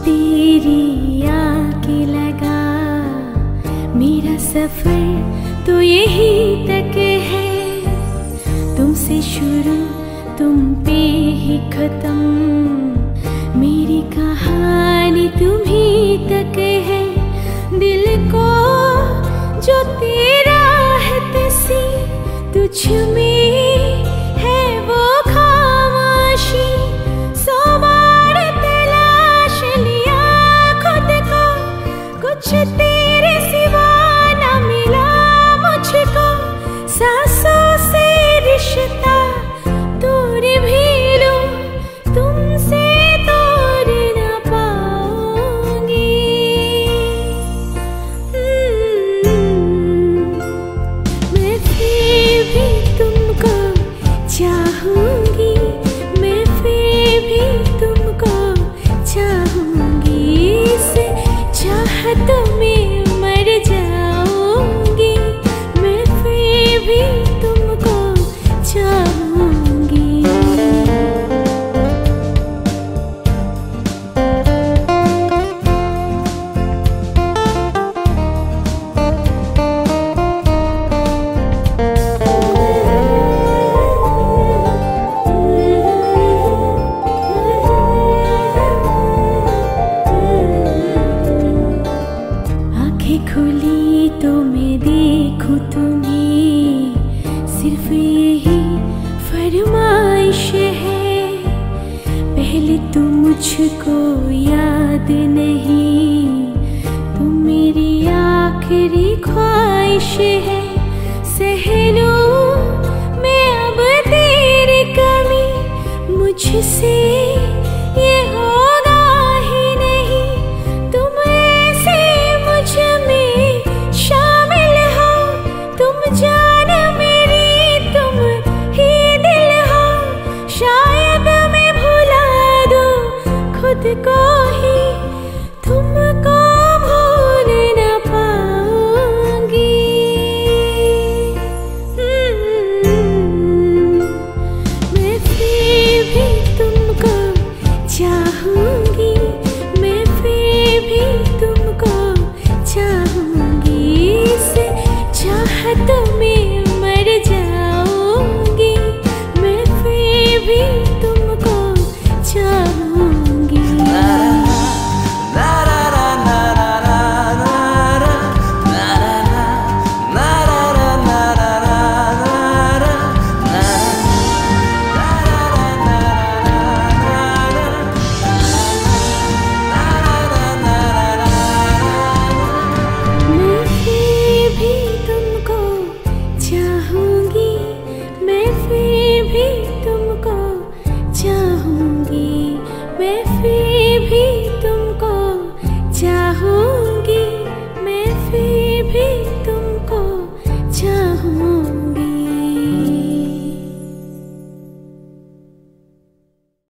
तेरी आके लगा। मेरा सफ़र तो यही तक है। तुमसे शुरू तुम पे ही खत्म। मेरी कहानी तुम्ही तक है। दिल को जो तेरा आँखें खुली तो मैं देखूँ तुम्हें। सिर्फ़ यही फरमाइश है, पहले तुम मुझको याद नहीं। तुम मेरी आखिरी ख्वाहिश है, सहनो मैं अब तेरी कमी। मुझसे peace.